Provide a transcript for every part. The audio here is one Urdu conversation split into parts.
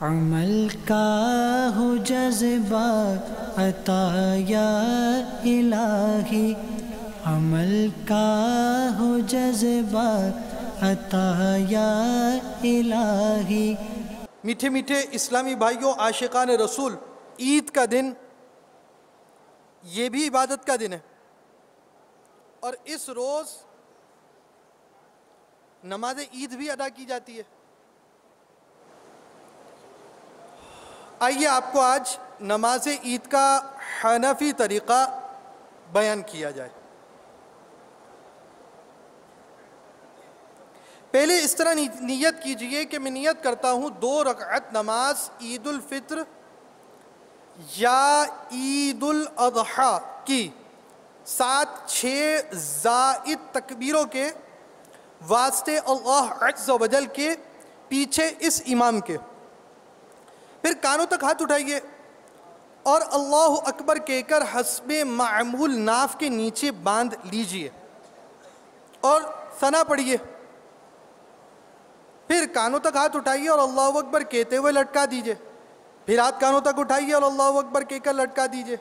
عمل کا ہو جذبہ عطا یا الہی۔ عمل کا ہو جذبہ عطا یا الہی۔ میٹھے میٹھے اسلامی بھائیوں، عاشقان رسول، عید کا دن، یہ بھی عبادت کا دن ہے۔ اور اس روز نماز عید بھی ادا کی جاتی ہے۔ آئیے آپ کو آج نماز عید کا حنفی طریقہ بیان کیا جائے۔ پہلے اس طرح نیت کیجیے کہ میں نیت کرتا ہوں دو رکعت نماز عید الفطر یا عید الاضحیٰ کی۔ سات چھ زائد تکبیروں کے واسطے اللہ عز و جل کے پیچھے اس امام کے۔ پھر کانوں تک ہاتھ اٹھائیے۔ اور اللہ اکبر کہہ کر حسب معمول ناف کے نیچے باندھ لیجیے۔ اور ثنا پڑھیے۔ پھر کانوں تک ہاتھ اٹھائیے اور اللہ اکبر کہتے ہوئے لٹکا دیجیے۔ پھر ہاتھ کانوں تک اٹھائیے اور اللہ اکبر کہہ کر لٹکا دیجیے۔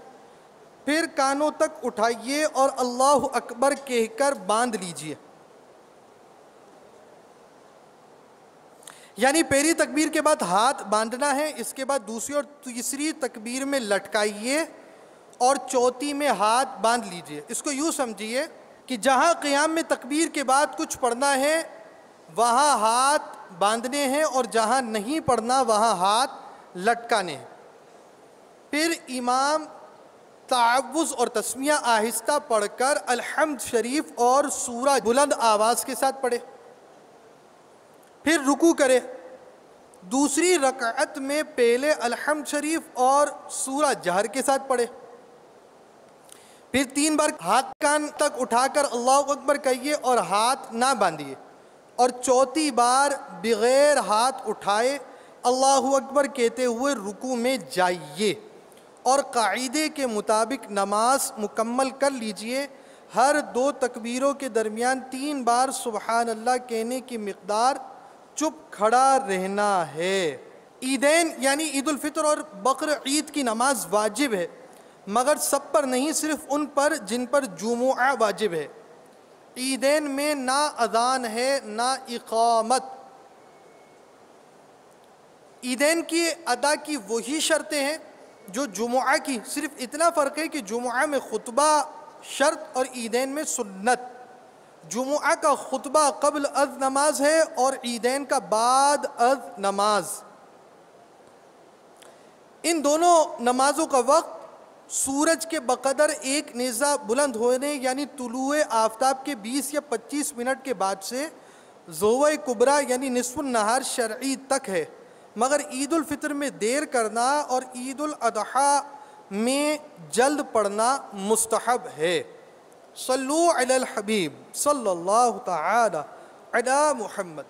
پھر کانوں تک اٹھائیے اور اللہ اکبر کہہ کر باندھ لیجیے۔ یعنی پہلی تکبیر کے بعد ہاتھ باندھنا ہے، اس کے بعد دوسری اور تیسری تکبیر میں لٹکائیے اور چوتھی میں ہاتھ باندھ لیجیے۔ اس کو یوں سمجھیے کہ جہاں قیام میں تکبیر کے بعد کچھ پڑھنا ہے، وہاں ہاتھ باندھنے ہیں اور جہاں نہیں پڑھنا، وہاں ہاتھ لٹکانے ہیں۔ پھر امام تعوض اور تسمیہ آہستہ پڑھ کر الحمد شریف اور سورہ بلند آواز کے ساتھ پڑھے۔ پھر رکو کرے۔ دوسری رکعت میں پہلے الحمد شریف اور سورہ جہر کے ساتھ پڑھے۔ پھر تین بار ہاتھ کان تک اٹھا کر اللہ اکبر کہیے اور ہاتھ نہ باندھیے۔ اور چوتھی بار بغیر ہاتھ اٹھائے اللہ اکبر کہتے ہوئے رکو میں جائیے۔ اور قاعدے کے مطابق نماز مکمل کر لیجیے۔ ہر دو تکبیروں کے درمیان تین بار سبحان اللہ کہنے کی مقدار چپ کھڑا رہنا ہے۔ عیدین یعنی عید الفطر اور بقر عید کی نماز واجب ہے، مگر سب پر نہیں، صرف ان پر جن پر جمعہ واجب ہے۔ عیدین میں نہ اذان ہے، نہ اقامت۔ عیدین کی ادا کی وہی شرطیں ہیں جو جمعہ کی، صرف اتنا فرق ہے کہ جمعہ میں خطبہ شرط اور عیدین میں سنت۔ جمعہ کا خطبہ قبل از نماز ہے اور عیدین کا بعد از نماز۔ ان دونوں نمازوں کا وقت سورج کے بقدر ایک نیزہ بلند ہونے یعنی طلوع آفتاب کے بیس یا پچیس منٹ کے بعد سے زوہ کبرا یعنی نصف النہار شرعی تک ہے۔ مگر عید الفطر میں دیر کرنا اور عید الاضحیٰ میں جلد پڑھنا مستحب ہے۔ صلو علی الحبیب صلی اللہ تعالی علی محمد۔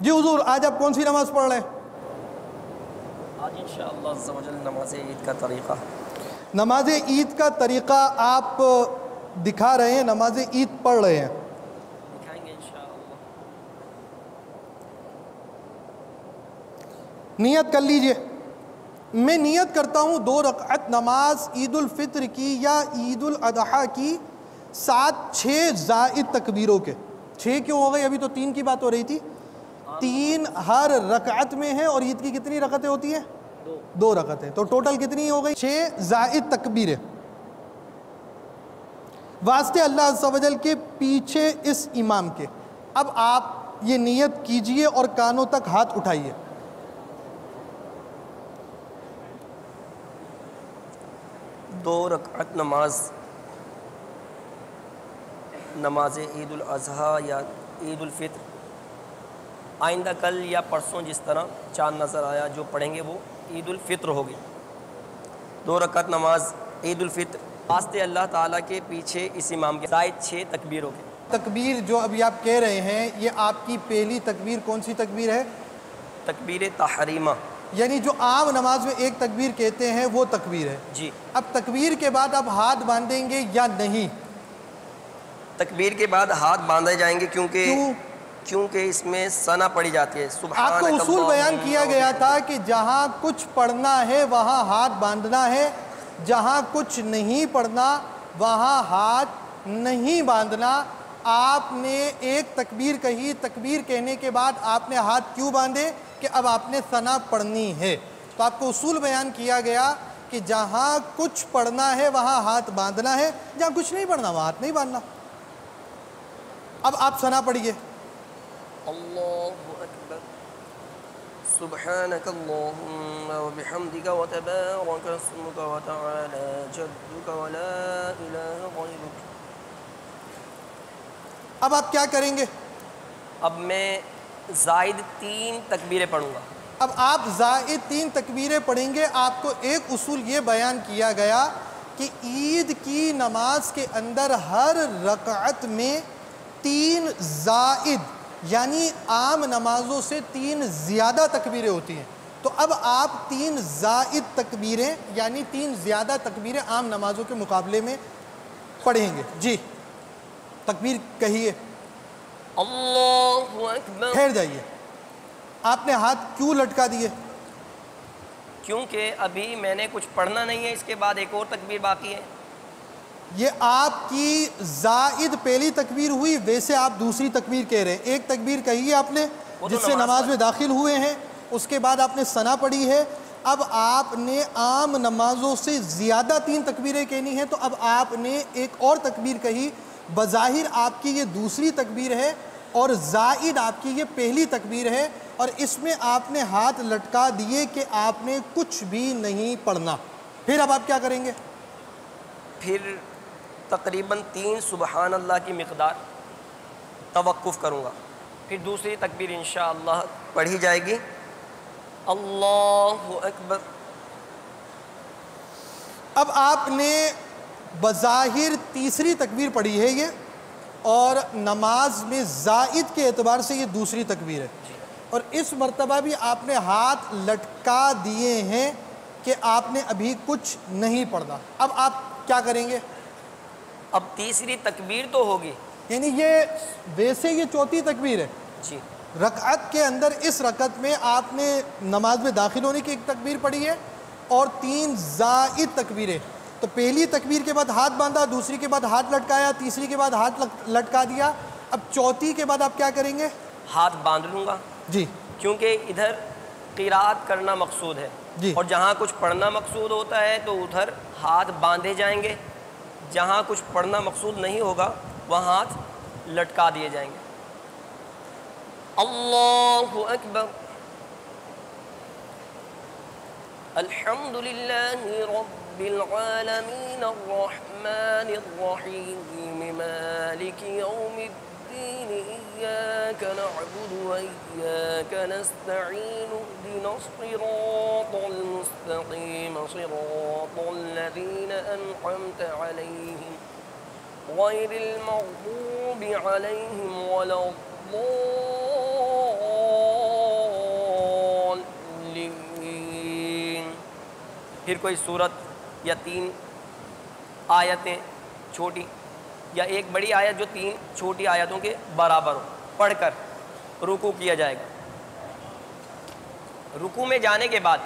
جی حضور آج آپ کون سی نماز پڑھ رہے ہیں؟ آج انشاءاللہ عز و جل نماز عید کا طریقہ۔ نماز عید کا طریقہ آپ دکھا رہے ہیں نماز عید پڑھ رہے ہیں۔ دکھائیں گے انشاءاللہ۔ نیت کر لیجیے۔ میں نیت کرتا ہوں دو رکعت نماز عید الفطر کی یا عید الاضحیٰ کی۔ سات، چھ زائد تکبیروں کے۔ چھ کیوں ہو گئی؟ ابھی تو تین کی بات ہو رہی تھی۔ تین ہر رکعت میں ہے اور عید کی کتنی رکعتیں ہوتی ہیں؟ دو رکعتیں۔ تو ٹوٹل کتنی ہو گئی؟ چھ زائد تکبیریں۔ واسطے اللہ عز و جل کے پیچھے اس امام کے۔ اب آپ یہ نیت کیجیے اور کانوں تک ہاتھ اٹھائیے۔ دو رکعت نماز۔ نماز عید الاضحیٰ یا عید الفطر آئندہ کل یا پرسوں جس طرح چاند نظر آیا جو پڑھیں گے وہ عید الفطر ہوگی۔ دو رکعت نماز عید الفطر واسطے اللہ تعالیٰ کے پیچھے اس امام کے زائد چھ تکبیروں کے۔ تکبیر جو ابھی آپ کہہ رہے ہیں یہ آپ کی پہلی تکبیر کون سی تکبیر ہے؟ تکبیر تحریمہ۔ یعنی جو عام نماز میں ایک تکبیر کہتے ہیں وہ تکبیر ہے۔ جی۔ اب تکبیر کے بعد آپ ہاتھ باندھیں گے یا نہیں؟ تکبیر کے بعد ہاتھ باندھے جائیں گے کیونکہ کیوں؟ کیونکہ اس میں ثنا پڑی جاتی ہے۔ آپ کو اصول بیان کیا گیا۔ تھا کہ جہاں کچھ پڑھنا ہے وہاں ہاتھ باندھنا ہے جہاں کچھ نہیں پڑھنا وہاں ہاتھ نہیں باندھنا۔ آپ نے ایک تکبیر کہی تکبیر کہنے کے بعد آپ نے ہاتھ کیوں باندھے کہ اب آپ نے ثنا پڑھنی ہے؟ تو آپ کو اصول بیان کیا گیا کہ جہاں کچھ پڑھنا ہے وہاں ہاتھ باندھنا ہے جہاں کچھ نہیں پڑھنا وہاں ہاتھ نہیں باندھنا۔ اب آپ ثنا پڑھیے۔ اللہ اکبر۔ سبحانک اللہم و بحمدک و تبارک اسمک و تعالی جدک و لا الہ غیرک۔ اب آپ کیا کریں گے؟ اب میں زائد تین تکبیریں پڑھوں گا۔ اب آپ زائد تین تکبیریں پڑھیں گے۔ آپ کو ایک اصول یہ بیان کیا گیا کہ عید کی نماز کے اندر ہر رکعت میں تین زائد یعنی عام نمازوں سے تین زیادہ تکبیریں ہوتی ہیں۔ تو اب آپ تین زائد تکبیریں یعنی تین زیادہ تکبیریں عام نمازوں کے مقابلے میں پڑھیں گے۔ جی تکبیر کہیے۔ اللہ اکبر۔ ٹھہر جائیے۔ آپ نے ہاتھ کیوں لٹکا دیے؟ کیونکہ ابھی میں نے کچھ پڑھنا نہیں ہے اس کے بعد ایک اور تکبیر باقی ہے۔ یہ آپ کی زائد پہلی تکبیر ہوئی ویسے آپ دوسری تکبیر کہہ رہے ہیں۔ ایک تکبیر کہی ہے آپ نے جس سے نماز میں داخل ہوئے ہیں اس کے بعد آپ نے ثنا پڑھی ہے۔ اب آپ نے عام نمازوں سے زیادہ تین تکبیریں کہنی ہیں تو اب آپ نے ایک اور تکبیر کہی۔ بظاہر آپ کی یہ دوسری تکبیر ہے اور زائد آپ کی یہ پہلی تکبیر ہے اور اس میں آپ نے ہاتھ لٹکا دیے کہ آپ نے کچھ بھی نہیں پڑھنا۔ پھر اب آپ کیا کریں گے؟ پھر تقریباً تین سبحان اللہ کی مقدار توقف کروں گا۔ پھر دوسری تکبیر انشاءاللہ پڑھی جائے گی۔ اللہ اکبر۔ اب آپ نے بظاہر تیسری تکبیر پڑھی ہے یہ اور نماز میں زائد کے اعتبار سے یہ دوسری تکبیر ہے۔ اور اس مرتبہ بھی آپ نے ہاتھ لٹکا دیے ہیں کہ آپ نے ابھی کچھ نہیں پڑھنا۔ اب آپ کیا کریں گے؟ اب تیسری تکبیر تو ہوگی۔ یعنی یہ ویسے یہ چوتھی تکبیر ہے۔ جی۔ رکعت کے اندر اس رکعت میں آپ نے نماز میں داخل ہونے کی ایک تکبیر پڑھی ہے اور تین زائد تکبیریں۔ تو پہلی تکبیر کے بعد ہاتھ باندھا دوسری کے بعد ہاتھ لٹکایا تیسری کے بعد ہاتھ لٹ- لٹکا دیا۔ اب چوتھی کے بعد آپ کیا کریں گے؟ ہاتھ باندھ لوں گا۔ جی۔ کیونکہ ادھر قراءت کرنا مقصود ہے۔ جی۔ اور جہاں کچھ پڑھنا مقصود ہوتا ہے تو ادھر ہاتھ باندھے جائیں گے۔ جہاں کچھ پڑھنا مقصود نہیں ہوگا، وہاں ہاتھ لٹکا دیے جائیں گے۔ اللہ اکبر۔ الحمد للہ رب العالمین الرحمن الرحیم، مالک یوم الدین۔ الدين إياك نعبد وإياك نستعين اهدنا الصراط المستقيم صراط الذين أنعمت عليهم غير المغضوب عليهم ولا الضالين. پھر کوئی صورت یا تین آیتیں چھوٹی یا ایک بڑی آیت جو تین چھوٹی آیتوں کے برابر ہو، پڑھ کر رکو کیا جائے گا۔ رکو میں جانے کے بعد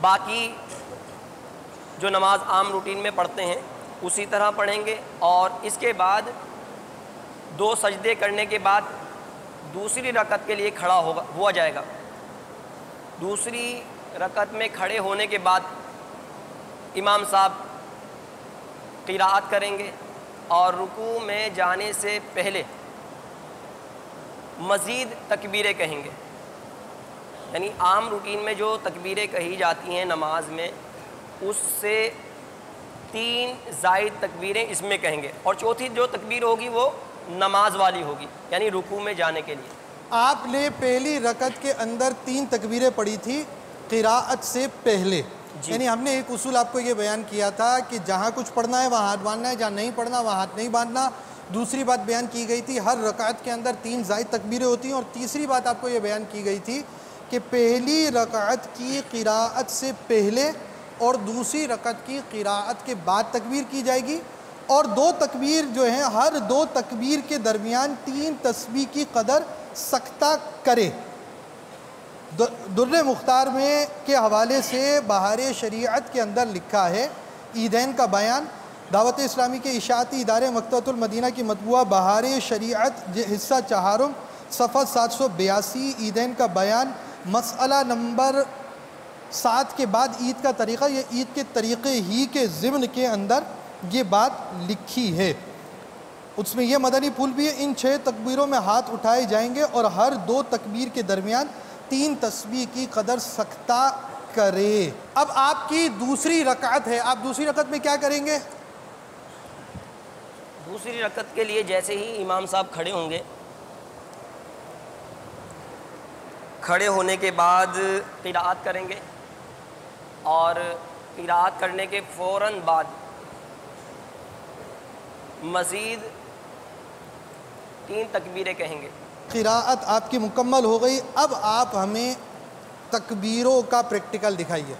باقی جو نماز عام روٹین میں پڑھتے ہیں، اسی طرح پڑھیں گے۔ اور اس کے بعد دو سجدے کرنے کے بعد دوسری رکعت کے لیے کھڑا ہوگا، ہوا جائے گا۔ دوسری رکعت میں کھڑے ہونے کے بعد امام صاحب قراءت کریں گے۔ اور رکوع میں جانے سے پہلے مزید تکبیریں کہیں گے۔ یعنی عام روٹین میں جو تکبیریں کہی جاتی ہیں نماز میں، اس سے تین زائد تکبیریں اس میں کہیں گے۔ اور چوتھی جو تکبیر ہوگی وہ نماز والی ہوگی یعنی رکوع میں جانے کے لیے۔ آپ نے پہلی رکعت کے اندر تین تکبیریں پڑھی تھی، قراءت سے پہلے۔ جی۔ یعنی ہم نے ایک اصول آپ کو یہ بیان کیا تھا کہ جہاں کچھ پڑھنا ہے وہاں ہاتھ باندھنا ہے، جہاں نہیں پڑھنا وہاں ہاتھ نہیں باندھنا۔ دوسری بات بیان کی گئی تھی، ہر رکعت کے اندر تین زائد تکبیریں ہوتی ہیں اور تیسری بات آپ کو یہ بیان کی گئی تھی کہ پہلی رکعت کی قراءت سے پہلے اور دوسری رکعت کی قراءت کے بعد تکبیر کی جائے گی۔ اور دو تکبیر جو ہیں، ہر دو تکبیر کے درمیان تین تسبیح کی قدر سکتہ کرے۔ در مختار میں کے حوالے سے بہار شریعت کے اندر لکھا ہے، عیدین کا بیان، دعوت اسلامی کے اشاعتی ادارے مکتبۃ المدینہ کی مطبوعہ بہار شریعت حصہ چہارم، صفحہ سات سو بیاسی، عیدین کا بیان، مسئلہ نمبر سات کے بعد عید کا طریقہ، یہ عید کے طریقے ہی کے ضمن کے اندر یہ بات لکھی ہے۔ اس میں یہ مدنی پھول بھی ہے، ان چھ تکبیروں میں ہاتھ اٹھائے جائیں گے اور ہر دو تکبیر کے درمیان تین تسبیح کی قدر سکتہ کرے۔ اب آپ کی دوسری رکعت ہے۔ آپ دوسری رکعت میں کیا کریں گے؟ دوسری رکعت کے لیے جیسے ہی امام صاحب کھڑے ہوں گے۔ کھڑے ہونے کے بعد قراءت کریں گے۔ اور قراءت کرنے کے فوراً بعد مزید تین تکبیریں کہیں گے۔ قراءت آپ کی مکمل ہو گئی اب آپ ہمیں تکبیروں کا پریکٹیکل دکھائیے۔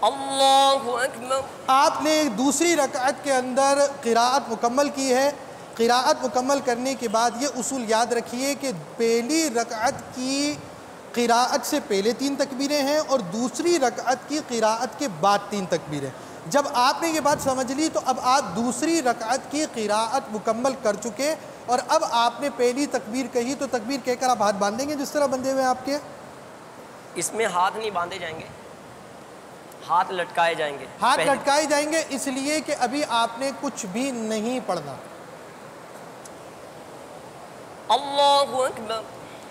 اللہ اکبر۔ آپ نے دوسری رکعت کے اندر قراءت مکمل کی ہے۔ قراءت مکمل کرنے کے بعد یہ اصول یاد رکھیے کہ پہلی رکعت کی قراءت سے پہلے تین تکبیریں ہیں اور دوسری رکعت کی قراءت کے بعد تین تکبیریں۔ جب آپ نے یہ بات سمجھ لی تو اب آپ دوسری رکعت کی قراءت مکمل کر چکے اور اب آپ نے پہلی تکبیر کہی تو تکبیر کہہ کر آپ ہاتھ باندھیں گے جس طرح بندے ہوئے آپ کے؟ اس میں ہاتھ نہیں باندھے جائیں گے۔ ہاتھ لٹکائے جائیں گے۔ ہاتھ لٹکائے جائیں گے اس لیے کہ ابھی آپ نے کچھ بھی نہیں پڑھنا۔ اللہ اکبر۔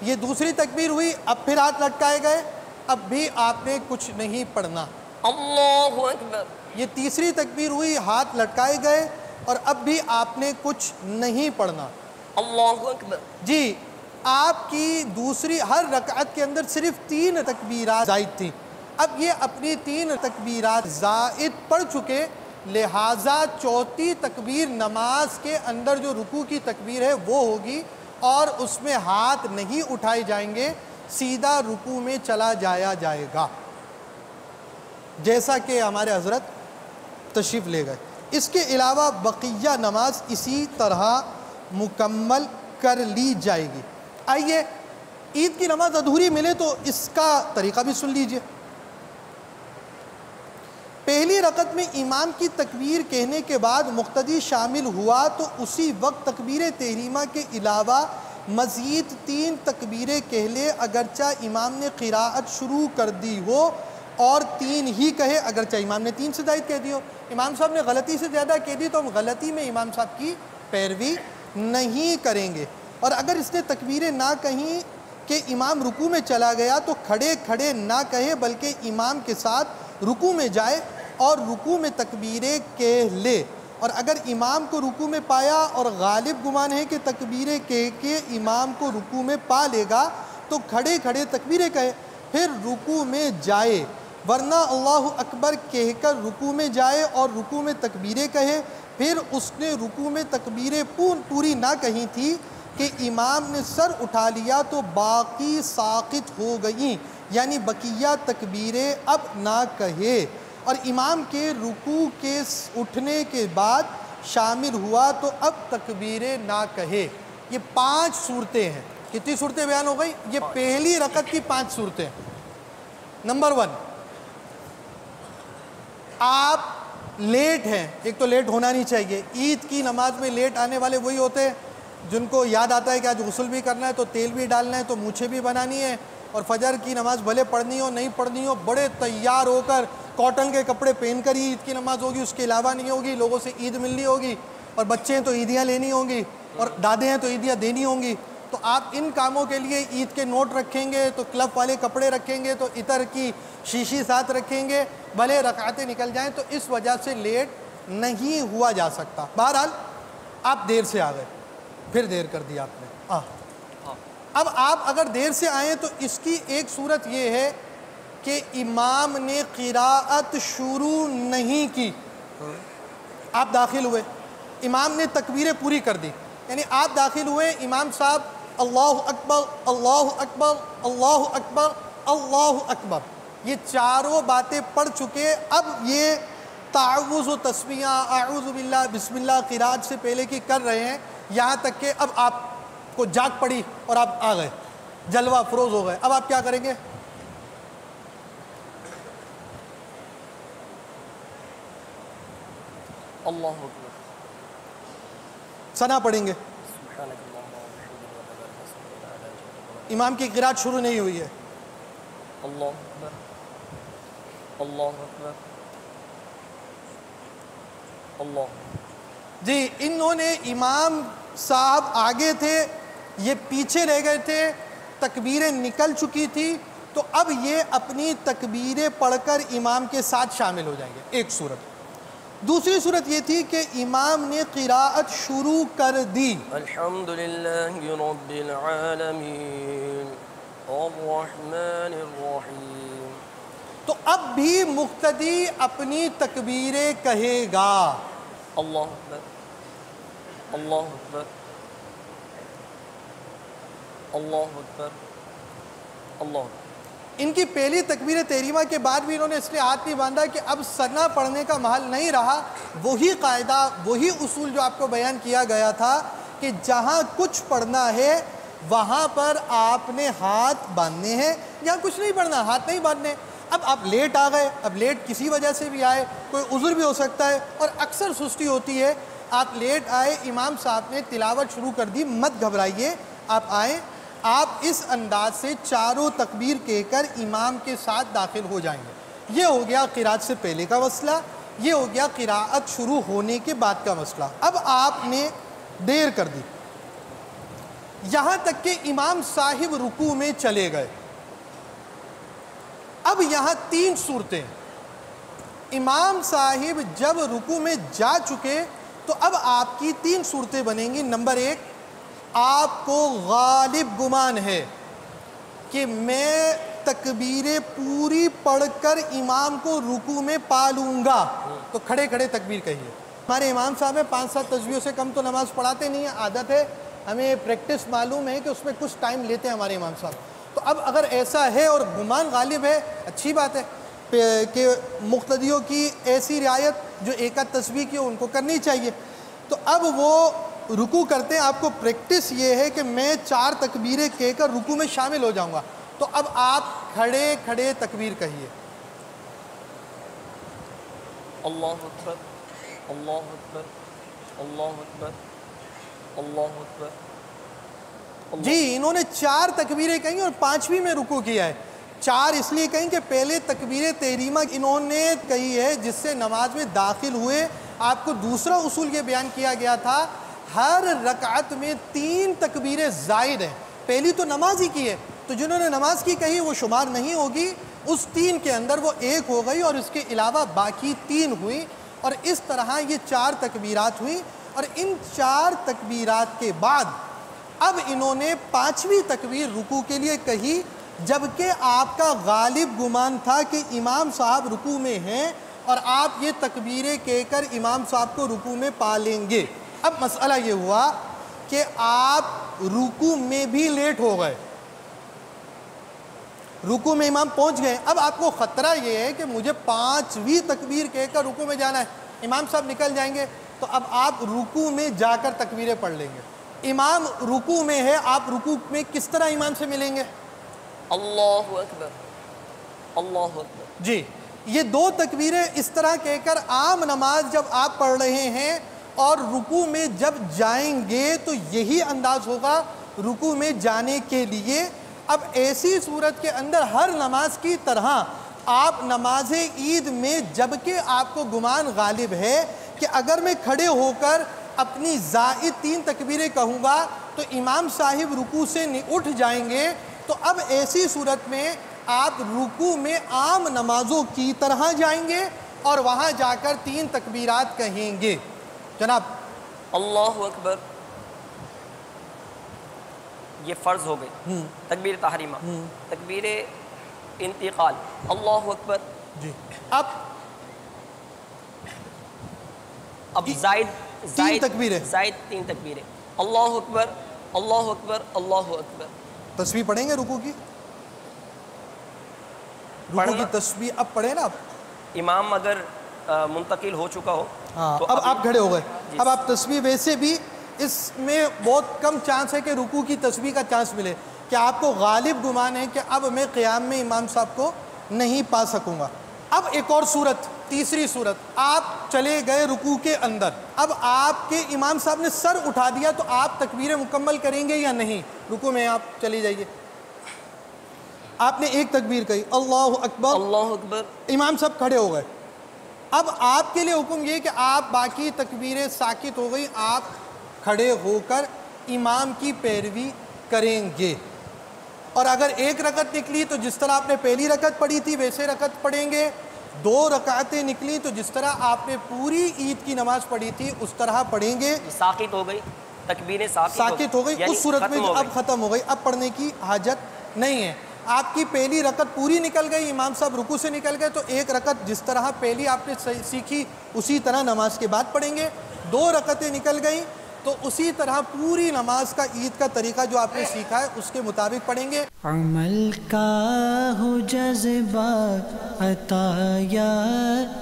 یہ دوسری تکبیر ہوئی اب پھر ہاتھ لٹکائے گئے اب بھی آپ نے کچھ نہیں پڑھنا۔ اللہ اکبر۔ یہ تیسری تکبیر ہوئی ہاتھ لٹکائے گئے اور اب بھی آپ نے کچھ نہیں پڑھنا۔ اللہ اکبر۔ جی آپ کی دوسری ہر رکعت کے اندر صرف تین تکبیرات زائد تھیں۔ اب یہ اپنی تین تکبیرات زائد پڑھ چکے لہٰذا چوتھی تکبیر نماز کے اندر جو رکوع کی تکبیر ہے وہ ہوگی اور اس میں ہاتھ نہیں اٹھائے جائیں گے سیدھا رکوع میں چلا جایا جائے گا۔ جیسا کہ ہمارے حضرت تشریف لے گئے۔ اس کے علاوہ بقیہ نماز اسی طرح مکمل کر لی جائے گی۔ آئیے، عید کی نماز ادھوری ملے تو اس کا طریقہ بھی سن لیجیے۔ پہلی رکعت میں امام کی تکبیر کہنے کے بعد مقتدی شامل ہوا تو اسی وقت تکبیر تحریمہ کے علاوہ مزید تین تکبیریں کہہ لے اگرچہ امام نے قراءت شروع کر دی ہو اور تین ہی کہے، اگرچہ امام نے تین سے زائد کہہ دی ہو۔ امام صاحب نے غلطی سے زیادہ کہہ دی تو ہم غلطی میں امام صاحب کی پیروی نہیں کریں گے۔ اور اگر اس نے تکبیریں نہ کہیں کہ امام رکوع میں چلا گیا تو کھڑے کھڑے نہ کہے، بلکہ امام کے ساتھ رکوع میں جائے اور رکوع میں تکبیریں کہہ لے۔ اور اگر امام کو رکوع میں پایا اور غالب گمان ہے کہ تکبیریں کہہ کے امام کو رکوع میں پا لے گا تو کھڑے کھڑے تکبیریں کہے، پھر رکوع میں جائے۔ ورنہ اللہ اکبر کہہ کر رکوع میں جائے اور رکوع میں تکبیریں کہے پھر اس نے رکوع میں تکبیریں پور پوری نہ کہی تھی کہ امام نے سر اٹھا لیا تو باقی ساقط ہو گئیں یعنی بقیہ تکبیریں اب نہ کہے۔ اور امام کے رکوع کے اٹھنے کے بعد شامل ہوا تو اب تکبیریں نہ کہے۔ یہ پانچ صورتیں ہیں۔ کتنی صورتیں بیان ہو گئی یہ پہلی رکعت کی پانچ صورتیں۔ نمبر ون آپ لیٹ ہیں، ایک تو لیٹ ہونا نہیں چاہیے۔ عید کی نماز میں لیٹ آنے والے وہی ہوتے ہیں جن کو یاد آتا ہے کہ آج غسل بھی کرنا ہے تو تیل بھی ڈالنا ہے تو مونچھیں بھی بنانی ہے اور فجر کی نماز بھلے پڑھنی ہو، نہیں پڑھنی ہو، بڑے تیار ہو کر کاٹن کے کپڑے پہن کر ہی عید کی نماز ہوگی، اس کے علاوہ نہیں ہوگی، لوگوں سے عید ملنی ہوگی اور بچے ہیں تو عیدیاں لینی ہوں گی اور دادے ہیں تو عیدیاں دینی ہوں گی۔ تو آپ ان کاموں کے لیے عید کے نوٹ رکھیں گے تو کلب والے کپڑے رکھیں گے تو عطر کی شیشی ساتھ رکھیں گے بھلے رکعتیں نکل جائیں تو اس وجہ سے لیٹ نہیں ہوا جا سکتا۔ بہرحال آپ دیر سے آ گئے پھر دیر کر دی آپ نے۔ آہ۔ اب آپ اگر دیر سے آئیں تو اس کی ایک صورت یہ ہے کہ امام نے قراءت شروع نہیں کی۔ آپ داخل ہوئے۔ امام نے تکبیریں پوری کر دی۔ یعنی آپ داخل ہوئے امام صاحب اللہ اکبر اللہ اکبر اللہ اکبر اللہ اکبر۔ یہ چاروں باتیں پڑھ چکے، اب یہ تعوذ و تسمیہ، اعوذ باللہ، بسم اللہ قراءت سے پہلے کی کر رہے ہیں۔ یہاں تک کہ اب آپ کو جاگ پڑی اور آپ آ گئے، جلوہ فروز ہو گئے۔ اب آپ کیا کریں گے؟ اللہ اکبر۔ سنا پڑھیں گے سبحانك اللهم وبحمدك وتبارك اسمك وتعالى جدك امام کی قرآت شروع نہیں ہوئی ہے۔ اللہ اکبر۔ اللہ اکبر۔ اللہ۔ جی انہوں نے امام صاحب آگے تھے یہ پیچھے رہ گئے تھے تکبیریں نکل چکی تھی تو اب یہ اپنی تکبیریں پڑھ کر امام کے ساتھ شامل ہو جائیں گے۔ ایک صورت۔ دوسری صورت یہ تھی کہ امام نے قراءت شروع کر دی۔ الحمد لله رب العالمين الرحمن الرحيم تو اب بھی مقتدی اپنی تکبیریں کہے گا۔ اللہ اکبر۔ اللہ اکبر۔ اللہ اکبر۔ اللہ اکبر۔ ان کی پہلی تکبیر تحریمہ کے بعد بھی انہوں نے اس لیے ہاتھ نہیں باندھا کہ اب سنا پڑھنے کا محل نہیں رہا۔ وہی قاعدہ، وہی اصول جو آپ کو بیان کیا گیا تھا کہ جہاں کچھ پڑھنا ہے، وہاں پر آپ نے ہاتھ باندھنے ہیں۔ جہاں کچھ نہیں پڑھنا، ہاتھ نہیں باندھنے۔ اب آپ لیٹ آ گئے، اب لیٹ کسی وجہ سے بھی آئے، کوئی عذر بھی ہو سکتا ہے اور اکثر سستی ہوتی ہے۔ آپ لیٹ آئے، امام صاحب نے تلاوت شروع کر دی، مت گھبرائیے۔ آپ آئیں۔ آپ اس انداز سے چاروں تکبیر کہہ کر امام کے ساتھ داخل ہو جائیں گے۔ یہ ہو گیا قرآت سے پہلے کا مسئلہ یہ ہو گیا قراءت شروع ہونے کے بعد کا مسئلہ اب آپ نے دیر کر دی۔ یہاں تک کہ امام صاحب رکوع میں چلے گئے۔ اب یہاں تین صورتیں۔ امام صاحب جب رکوع میں جا چکے تو اب آپ کی تین صورتیں بنیں گی۔ نمبر ایک آپ کو غالب گمان ہے کہ میں تکبیریں پوری پڑھ کر امام کو رکوع میں پالوں گا۔ تو کھڑے کھڑے تکبیر کہیے۔ ہمارے امام صاحب ہیں، پانچ سات تجویوں سے کم تو نماز پڑھاتے نہیں ہیں، عادت ہے۔ ہمیں پریکٹس معلوم ہے کہ اس میں کچھ ٹائم لیتے ہیں ہمارے امام صاحب۔ تو اب اگر ایسا ہے اور گمان غالب ہے، اچھی بات ہے کہ مقتدیوں کی ایسی رعایت جو ایک تصویر کی ان کو کرنی چاہیے۔ تو اب وہ رکو کرتے ہیں آپ کو پریکٹس یہ ہے کہ میں چار تکبیریں کہہ کر رکو میں شامل ہو جاؤں گا۔ تو اب آپ کھڑے کھڑے تکبیر کہیے۔ اللہ اکبر اللہ اکبر اللہ اکبر اللہ اکبر۔ جی انہوں نے چار تکبیریں کہیں اور پانچویں میں رکو کیا ہے۔ چار اس لیے کہیں کہ پہلے تکبیر تحریمہ انہوں نے کہی ہے جس سے نماز میں داخل ہوئے۔ آپ کو دوسرا اصول یہ بیان کیا گیا تھا ہر رکعت میں تین تکبیریں زائد ہیں۔ پہلی تو نماز ہی کی ہے۔ تو جنہوں نے نماز کی کہی وہ شمار نہیں ہوگی۔ اس تین کے اندر وہ ایک ہو گئی اور اس کے علاوہ باقی تین ہوئی اور اس طرح یہ چار تکبیرات ہوئی اور ان چار تکبیرات کے بعد اب انہوں نے پانچویں تکبیر رکو کے لیے کہی۔ جبکہ آپ کا غالب گمان تھا کہ امام صاحب رکو میں ہیں اور آپ یہ تکبیریں کہہ کر امام صاحب کو رکو میں پالیں گے۔ اب مسئلہ یہ ہوا کہ آپ رکو میں بھی لیٹ ہو گئے۔ رکو میں امام پہنچ گئے۔ اب آپ کو خطرہ یہ ہے کہ مجھے پانچویں تکبیر کہہ کر رکو میں جانا ہے۔ امام صاحب نکل جائیں گے تو اب آپ رکو میں جا کر تکبیریں پڑھ لیں گے۔ امام رکو میں ہے آپ رکو میں کس طرح امام سے ملیں گے؟ اللہ اکبر۔ اللہ اکبر۔ جی یہ دو تکبیریں اس طرح کہہ کر عام نماز جب آپ پڑھ رہے ہیں اور رکو میں جب جائیں گے تو یہی انداز ہوگا رکو میں جانے کے لیے۔ اب ایسی صورت کے اندر ہر نماز کی طرح آپ نماز عید میں جبکہ آپ کو گمان غالب ہے کہ اگر میں کھڑے ہو کر اپنی زائد تین تکبیریں کہوں گا تو امام صاحب رکو سے اٹھ جائیں گے۔ تو اب ایسی صورت میں آپ رکو میں عام نمازوں کی طرح جائیں گے اور وہاں جا کر تین تکبیرات کہیں گے۔ جناب اللہ اکبر۔ یہ فرض ہو گئی تکبیر تحریمہ۔ تکبیر انتقال۔ اللہ اکبر۔ جی۔ اب اب زائد زائد تکبیریں۔ زائد تین تکبیریں۔ اللہ اکبر اللہ اکبر اللہ اکبر۔ تصویر پڑھیں گے رکو کی؟ رکو کی تصویر اب پڑھیں نا آپ؟ امام اگر منتقل ہو چکا ہو ہاں اب آپ کھڑے ہو گئے۔ جی۔ اب آپ تصویر ویسے بھی اس میں بہت کم چانس ہے کہ رکوع کی تسبیح کا چانس ملے۔ کہ آپ کو غالب گمان ہے کہ اب میں قیام میں امام صاحب کو نہیں پا سکوں گا؟ اب ایک اور صورت تیسری صورت۔ آپ چلے گئے رکوع کے اندر۔ اب آپ کے امام صاحب نے سر اٹھا دیا تو آپ تکبیر مکمل کریں گے یا نہیں؟ رکوع میں آپ چلی جائیے۔ آپ نے ایک تکبیر کہی اللہ اکبر۔ اللہ اکبر۔ امام صاحب کھڑے ہو گئے۔ اب آپ کے لیے حکم یہ کہ آپ باقی تکبیریں ساکت ہو گئی آپ کھڑے ہو کر امام کی پیروی کریں گے۔ اور اگر ایک رکعت نکلی تو جس طرح آپ نے پہلی رکعت پڑھی تھی ویسے رکعت پڑھیں گے۔ دو رکعتیں نکلی تو جس طرح آپ نے پوری عید کی نماز پڑھی تھی اس طرح پڑھیں گے۔ ساکت ہو گئی تکبیریں ساکت ہو گئی یعنی اس صورت میں اب۔ ختم ہو گئی۔ اب پڑھنے کی حاجت نہیں ہے۔ آپ کی پہلی رکعت پوری نکل گئی، امام صاحب رکو سے نکل گئے، تو ایک رکعت جس طرح پہلی آپ نے سیکھی، اسی طرح نماز کے بعد پڑھیں گے۔ دو رکعتیں نکل گئیں، تو اسی طرح پوری نماز کا عید کا طریقہ جو آپ نے سیکھا ہے، اس کے مطابق پڑھیں گے۔ عمل کا ہو جذبہ عطا یا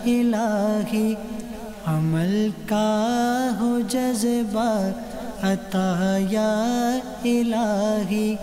الہی۔ عمل کا ہو جذبہ عطا یا الہی۔